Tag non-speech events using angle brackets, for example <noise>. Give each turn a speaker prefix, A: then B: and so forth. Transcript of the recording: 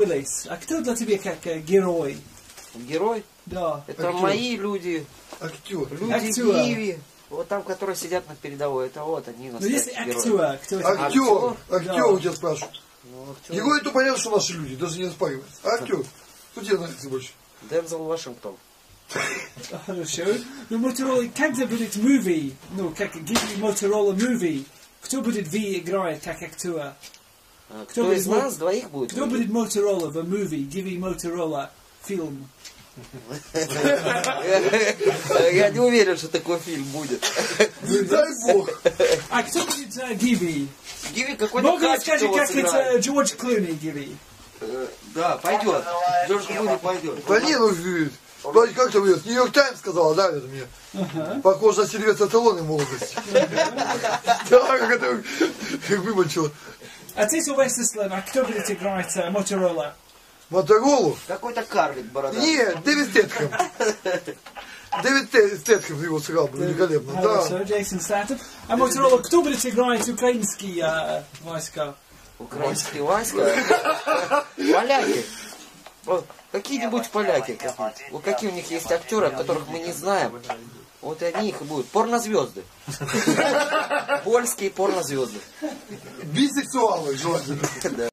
A: Уиллис. А кто для тебя как э, герой?
B: Герой.
A: Да.
B: Это
C: Актер.
B: мои люди.
C: Актер.
B: Люди
A: Актер.
B: в Киеве. Вот там, которые сидят на передовой. Это вот они
A: Ну если
B: герои.
A: актер, это?
C: Актер.
B: Актер?
C: Актер у тебя спрашивают.
B: Ну, актер.
C: Герои то понятно, что наши люди, даже не оспаривается. А актер? Кто тебе нравится больше?
B: Дензел Вашингтон.
A: Хорошо. Ну, Моторола, когда будет movie, ну, как Give me Motorola movie, кто будет V играет как актер?
B: А,
A: Кто
B: Кто
A: будет
B: из нас двоих будет?
A: Кто будет Motorola в movie, Give me Motorola фильм? <laughs>
B: Я не уверен, что такой фильм будет.
C: Не дай бог.
A: А кто будет uh, Гиви?
B: Гиви какой-то
A: скажу,
B: вот
A: как это
B: сыграет.
A: Джордж Клуни Гиви?
B: Э, Да, пойдет. Джордж Клуни пойдет.
C: Да не, ну, говорит, Вроде как там идет? Нью-Йорк Таймс сказала, да, это мне. Похоже на Сильвестра Сталлоне молодость. <laughs> Да, как это, как
A: А ты, Сильвестр Слэм, а кто будет играть uh, Моторола?
C: Моторолу?
B: Какой-то карлик бородатый.
C: Нет, Дэвид Стэтхэм. Дэвид Те- Стэтхэм его сыграл бы великолепно. Да.
A: Джейсон Статом. А Моторола, кто будет играть украинские uh, войска?
B: Украинский войска. Поляки. Какие-нибудь поляки. Вот какие у них есть актеры, которых мы не знаем. Вот и они их и будут. Порнозвезды. Польские порнозвезды.
C: Бисексуалы, желательно. <laughs>